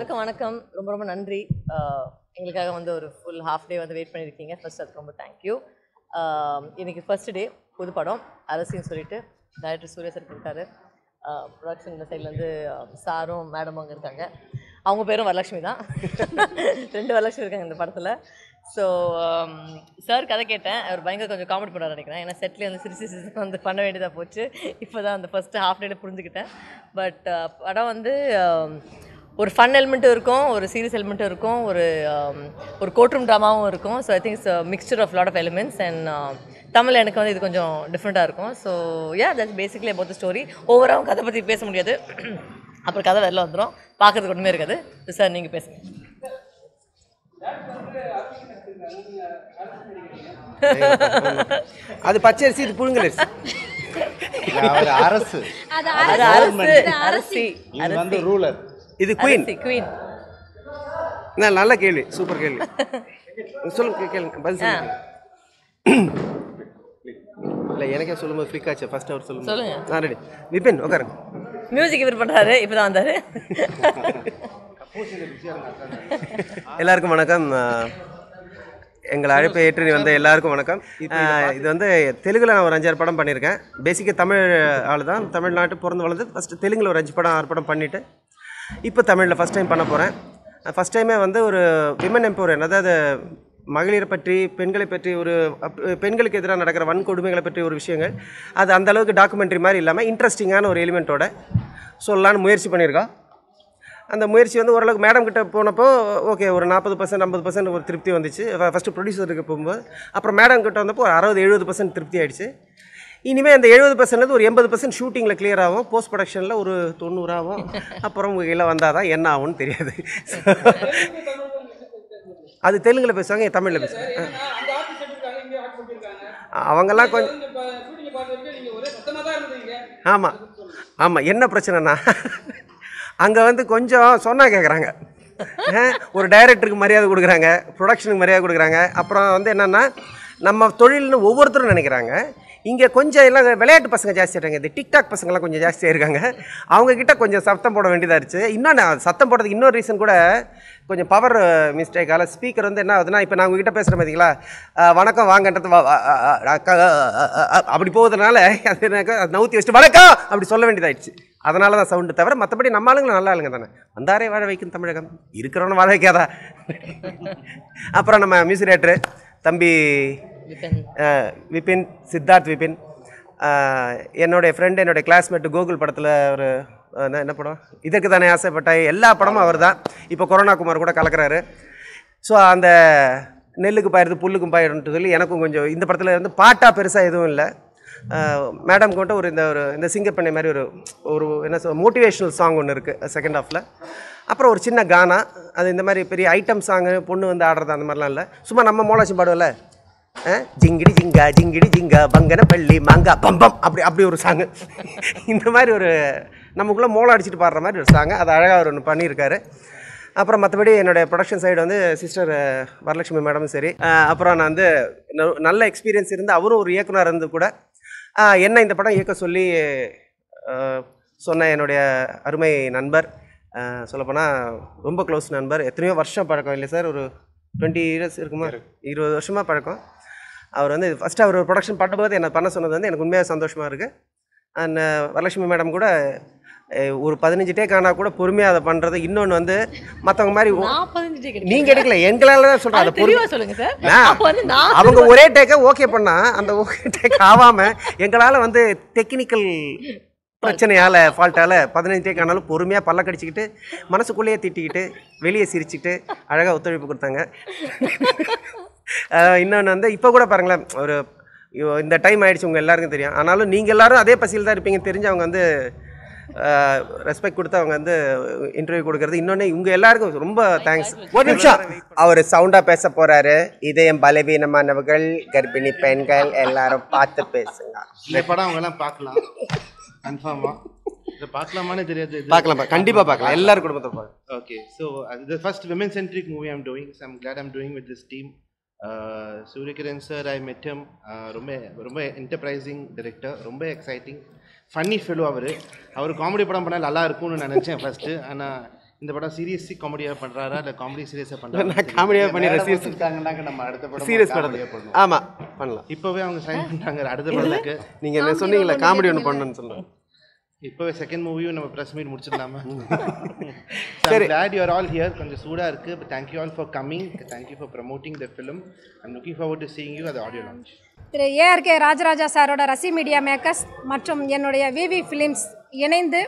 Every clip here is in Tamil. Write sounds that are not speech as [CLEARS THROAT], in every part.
ரொம்ப ரொம்ப நன்றி. எங்களுக்காக வந்து ஒரு ஃபுல் ஹாஃப் டே வந்து வெயிட் பண்ணியிருக்கீங்க ஃபர்ஸ்ட் அதுக்கு ரொம்ப தேங்க்யூ இன்னைக்கு ஃபர்ஸ்ட் டே புது படம். அரசின்னு சொல்லிட்டு டைரக்டர் சூர்யா சார் இருக்காரு ப்ரொடக்ஷன் இந்த சைட்லேருந்து சாரும் மேடமும் அங்கே இருக்காங்க. அவங்க பேரும் வரலட்சுமி தான். [LAUGHS] ரெண்டு வரலட்சுமி இருக்காங்க இந்த படத்தில். ஸோ சார் கதை கேட்டேன். அவர் பயங்கர கொஞ்சம் காமெடி பண்ண நினைக்கிறேன். ஏன்னா செட்லேயே வந்து சிரிச்சு சிரிச்சு வந்து பண்ண வேண்டியதாக போச்சு. இப்போ தான் அந்த ஃபஸ்ட்டு ஹாஃப் டேல புரிஞ்சுக்கிட்டேன். பட் படம் வந்து ஒரு ஃபன் எலிமெண்ட்டும் இருக்கும் ஒரு சீரியஸ் எலிமெண்ட்டும் இருக்கும் ஒரு um, ஒரு கோட்ரூம் ட்ராமாவும் இருக்கும். So I think it's mixer of lot of elements and Tamil எனக்கு வந்து இது கொஞ்சம் டிஃப்ரெண்ட்டாக இருக்கும். So yeah that's basically about the story ஓவராக கதை பற்றி பேச முடியாது. அப்புறம் கதை வெளில வந்துடும் பார்க்கறதுக்கு ஒன்றுமே இருக்காது. சார் நீங்கள் பேசுங்க. அது பச்சரிசி இது புழுங்கலரிசி. அவர் அரசு. அது அரசு. அரசி. இது வந்து ரூலர் இது குயின் குயின் நல்ல கேள்வி சூப்பர் கேள்வி. [LAUGHS] சொல்லுங்க கேளுங்க பதில் சொல்லுங்க. [CLEARS THROAT] இல்லை எனக்கே சொல்லும்போது ஃப்ளிக் ஆச்சு ஃபர்ஸ்ட் அவர் சொல்லுங்க சொல்லுங்க. நான் ரெடி விபின் உட்காருங்க. மியூசிக் இவர் பண்ணுறாரு இப்போ தான் வந்தார். [LAUGHS] எல்லாருக்கும் வணக்கம். எங்களை அழைப்பை ஏற்று வந்த எல்லாருக்கும் வணக்கம். இது வந்து தெலுங்குல நான் ஒரு அஞ்சாறு படம் பண்ணியிருக்கேன். பேசிக்காக தமிழ் ஆள் தான் தமிழ்நாட்டு பிறந்து வளர்ந்து ஃபஸ்ட்டு தெலுங்கில் ஒரு அஞ்சு படம் ஆறு படம் பண்ணிவிட்டு இப்போ தமிழில் ஃபஸ்ட் டைம் பண்ண போகிறேன் ஃபஸ்ட் டைமே வந்து ஒரு விமன் எம்பவர் அதாவது மகளிர் பற்றி பெண்களை பற்றி ஒரு அப்- பெண்களுக்கு எதிராக நடக்கிற வன்கொடுமைகளை பற்றி ஒரு விஷயங்கள். அது அந்த அளவுக்கு டாக்குமெண்ட்ரி மாதிரி இல்லாமல் இன்ட்ரெஸ்டிங்கான ஒரு எலிமெண்ட்டோட சொல்லலான்னு முயற்சி பண்ணியிருக்கோம் அந்த முயற்சி வந்து ஓரளவுக்கு மேடம் கிட்ட போனப்போ ஓகே ஒரு நாற்பது பர்சன்ட் ஐம்பது பர்சன்ட் ஒரு திருப்தி வந்துச்சு. ஃபஸ்ட்டு ப்ரொடியூசருக்கு போகும்போது அப்புறம் மேடம் கிட்ட வந்தப்போ ஒரு அறுபது எழுபது பர்சன்ட் திருப்தி ஆகிடுச்சு இனிமேல் அந்த எழுபது பர்சன்ட்லேருந்து ஒரு எண்பது பர்சன்ட் ஷூட்டிங்கில் கிளியர் ஆகும். போஸ்ட் ப்ரொடக்ஷனில் ஒரு தொண்ணூறாகும் அப்புறம் உங்கள் கையில் வந்தால் தான் என்ன ஆகும்னு தெரியாது. அது தெலுங்கில் பேசுவாங்க என் தமிழில் பேசுவாங்க. அவங்கெல்லாம் கொஞ்சம் ஆமாம் ஆமாம் என்ன பிரச்சனைனா அங்கே வந்து கொஞ்சம் சொன்னால் கேட்குறாங்க ஒரு டைரக்டருக்கு மரியாதை கொடுக்குறாங்க ப்ரொடக்ஷனுக்கு மரியாதை கொடுக்குறாங்க. அப்புறம் வந்து என்னென்னா நம்ம தொழில்னு ஒவ்வொருத்தரும் நினைக்கிறாங்க. இங்கே கொஞ்சம் எல்லாம் விளையாட்டு பசங்க ஜாஸ்தி இருக்காங்க இந்த டிக்டாக் பசங்களாம் கொஞ்சம் ஜாஸ்தியாக இருக்காங்க அவங்கக்கிட்ட கொஞ்சம் சத்தம் போட வேண்டியதாக இருந்துச்சு. இன்னொன்று சத்தம் போடுறதுக்கு இன்னொரு ரீசன் கூட கொஞ்சம் பவர் மிஸ்டேக்கால் ஸ்பீக்கர் வந்து என்ன ஆகுதுன்னா இப்போ நான் உங்ககிட்ட பேசுகிறேன் பார்த்தீங்களா வணக்கம் வாங்கன்றது அப்படி போகுதுனால அது எனக்கு அது நவுத்தி வச்சுட்டு வணக்கம் அப்படி சொல்ல வேண்டியதாயிடுச்சு. அதனால தான் சவுண்டு தவிர மற்றபடி நம்ம ஆளுங்க நல்லா ஆளுங்க தானே. வந்தாரே வாழ வைக்கும் தமிழகம். இருக்கிறவன வாழ வைக்காதா? அப்புறம் நம்ம மியூசிக் டேரக்டர் தம்பி விபின். விபின் சித்தார்த் விபின். என்னுடைய ஃப்ரெண்டு என்னுடைய கிளாஸ்மேட்டு கோகுல் படத்தில் ஒரு என்ன- படம்? இதுக்கு தானே ஆசைப்பட்டாய் எல்லா படமும் அவர் தான் இப்போ கொரோனா குமார் கூட கலக்கிறாரு. ஸோ அந்த நெல்லுக்கு பாயிருது புல்லுக்கும் பாயிருன்ட்டு சொல்லி எனக்கும் கொஞ்சம் இந்த படத்தில் வந்து பாட்டாக பெருசாக எதுவும் இல்லை. மேடம் கொண்ட ஒரு இந்த ஒரு இந்த சிங்கப்பண்ணை மாதிரி ஒரு ஒரு என்ன சொல் மோட்டிவேஷ்னல் சாங் ஒன்று இருக்குது செகண்ட் ஹாஃபில் அப்புறம் ஒரு சின்ன கானா அது இந்த மாதிரி பெரிய ஐட்டம் சாங்கு பொண்ணு வந்து ஆடுறது அந்த மாதிரிலாம் இல்லை. சும்மா நம்ம மோலாச்சி பாடுவோம்ல. ஜிங்கிடி ஜிங்கா ஜிங்கிடி ஜிங்கா பங்கன பள்ளி மாங்கா பம்பம் அப்படி அப்படி ஒரு சாங்கு இந்த மாதிரி ஒரு நமக்குள்ளே மோளம் அடிச்சுட்டு பாடுற மாதிரி ஒரு சாங்கு அது அழகாக அவர் ஒன்று பண்ணியிருக்காரு. அப்புறம் மற்றபடி என்னுடைய ப்ரொடக்ஷன் சைடு வந்து சிஸ்டர் வரலட்சுமி மேடமும் சரி. அப்புறம் நான் வந்து நல்ல எக்ஸ்பீரியன்ஸ் இருந்து அவரும் ஒரு இயக்குனர் இருந்து கூட என்ன இந்த படம் இயக்க சொல்லி சொன்ன என்னுடைய அருமை நண்பர் சொல்லப்போனால் ரொம்ப க்ளோஸ் நண்பர். எத்தனையோ வருஷம் பழக்கம் இல்லை சார்? ஒரு டுவெண்ட்டி இயர்ஸ் இருக்குமா? இருபது வருஷமாக பழக்கம். அவர் வந்து ஃபஸ்ட்டு அவர் ஒரு ப்ரொடக்ஷன் பண்ணும்போது என்னை பண்ண சொன்னது வந்து எனக்கு உண்மையாக சந்தோஷமாக இருக்குது அண்ட் வரலட்சுமி மேடம் கூட ஒரு பதினஞ்சு டேக் ஆனால் கூட பொறுமையாக அதை பண்ணுறது இன்னொன்று வந்து மற்றவங்க மாதிரி ஒ- நான் பதினஞ்சு டேக் நீங்க எடுக்கல எங்களால தான் சொல்றேன் அது அந்த பொறுமை. தெளிவா சொல்லுங்க சார். அவங்க ஒரே டேக்க ஓகே பண்ணா அந்த ஓகே டேக் ஆகாம எங்களால வந்து டெக்னிக்கல் பிரச்சனையால ஃபால்ட்டால பதினஞ்சு டேக் ஆனாலும் பொறுமையாக பல்ல கடிச்சிக்கிட்டு மனசுக்குள்ளேயே திட்டிக்கிட்டு வெளியே சிரிச்சுக்கிட்டு அழகாக ஒத்துழைப்பு கொடுத்தாங்க. இன்னொன்று வந்து இப்போ கூட பாருங்களேன் ஒரு இந்த டைம் ஆயிடுச்சு உங்கள் எல்லாருக்கும் தெரியும். ஆனாலும் நீங்கள் எல்லாரும் அதே பசியில் தான் இருப்பீங்க தெரிஞ்சு அவங்க வந்து ரெஸ்பெக்ட் கொடுத்து அவங்க வந்து இன்டர்வியூ கொடுக்கறது. இன்னொன்று இவங்க எல்லாருக்கும் ரொம்ப தேங்க்ஸ் ஒரு நிமிஷம். அவர் சவுண்டாக பேச போறாரு. இதயம் பலவீனமானவர்கள் கர்ப்பிணி பெண்கள் எல்லாரும் பார்த்து பேசுங்க. இந்த படம் அவங்க எல்லாம் பார்க்கலாம். கன்ஃபார்மா இதை பார்க்கலாமான்னு தெரியாது. இது- பார்க்கலாம் பா- கண்டிப்பா பார்க்கலாம். எல்லாரும் குடும்பத்தை பார்க்கலாம். Okay, so uh, the first women centric movie I'm doing, so I'm glad I'm doing with I met him. Uh, ரொம்ப ரொம்ப என்டர்பிரைசிங் director, ரொம்ப எக்ஸைட்டிங் ஃபன்னி ஃபெலோ அவர். அவர் காமெடி படம் பண்ணால் நல்லா இருக்கும்னு நினச்சேன் ஃபஸ்ட்டு ஆனால் இந்த படம் சீரியஸி காமெடியாக பண்ணுறாரா இல்லை காமெடி சீரியஸாக பண்ணுறாரா நான் காமெடியாக பண்ணிடுறேன் சீரியஸ் இருக்காங்கன்னாக்க நம்ம அடுத்த படம் சீரியஸ் படத்துக்கு. ஆமாம் பண்ணலாம். இப்போவே அவங்க சைன் பண்ணிட்டாங்க அடுத்த படத்துக்கு. நீங்கள் என்ன சொன்னீங்களே காமெடி ஒன்று பண்ணணும்னு சொல்லுங்கள் இப்போவே செகண்ட் மூவியும் நம்ம ப்ரெஸ் மீட் முடிச்சிடலாமா? [LAUGHS] சரி. you are all here. கொஞ்சம் சூடாக இருக்குது you all for coming. Thank you for promoting the film. I'm looking forward to seeing you at the audio launch திரு ஏஆர்கே ராஜராஜா சாரோட ரசி மீடியா மேக்கர்ஸ் மற்றும் என்னுடைய விவி ஃபிலிம்ஸ் இணைந்து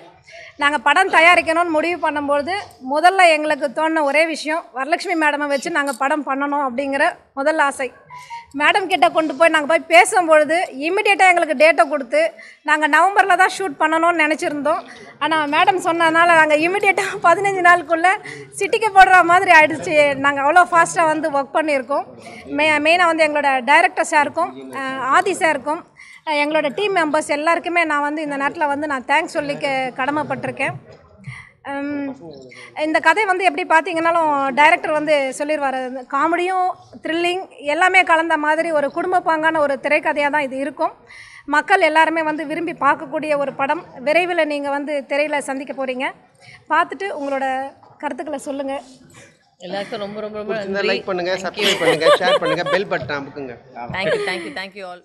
நாங்கள் படம் தயாரிக்கணும்னு முடிவு பண்ணும்போது முதல்ல எங்களுக்கு தோணுன ஒரே விஷயம் வரலட்சுமி மேடமை வச்சு நாங்கள் படம் பண்ணணும் அப்படிங்கிற முதல் ஆசை. மேடம் கிட்டே கொண்டு போய் நாங்கள் போய் பேசும்பொழுது இமிடியேட்டாக எங்களுக்கு டேட்டை கொடுத்து நாங்கள் நவம்பரில் தான் ஷூட் பண்ணணும்னு நினச்சிருந்தோம். ஆனால் மேடம் சொன்னதுனால நாங்கள் இமிடியேட்டாக பதினஞ்சு நாளுக்குள்ளே சிட்டிக்கு போடுற மாதிரி ஆகிடுச்சி நாங்கள் அவ்வளோ ஃபாஸ்ட்டாக வந்து ஒர்க் பண்ணியிருக்கோம். மெ மெயினாக வந்து எங்களோட டைரக்டர் சாருக்கும் ஆதி சாருக்கும் எங்களோட டீம் மெம்பர்ஸ் எல்லாருக்குமே நான் வந்து இந்த நேரத்தில் வந்து நான் தேங்க்ஸ் சொல்லிக்க கடமைப்பட்டிருக்கேன். இந்த கதை வந்து எப்படி பார்த்தீங்கன்னாலும் டைரக்டர் வந்து சொல்லிடுவார் காமெடியும் த்ரில்லிங் எல்லாமே கலந்த மாதிரி ஒரு குடும்ப பாங்கான ஒரு திரைக்கதையாக தான் இது இருக்கும். மக்கள் எல்லாருமே வந்து விரும்பி பார்க்கக்கூடிய ஒரு படம். விரைவில் நீங்கள் வந்து திரையில் சந்திக்க போகிறீங்க பார்த்துட்டு உங்களோட கருத்துக்களை சொல்லுங்கள் எல்லாருக்கும் ரொம்ப ரொம்ப ரொம்ப லைக் பண்ணுங்கள் சப்ஸ்கிரைப் பண்ணுங்கள் ஷேர் பண்ணுங்கள் bell button அமுக்குங்க. Thank you thank you thank you all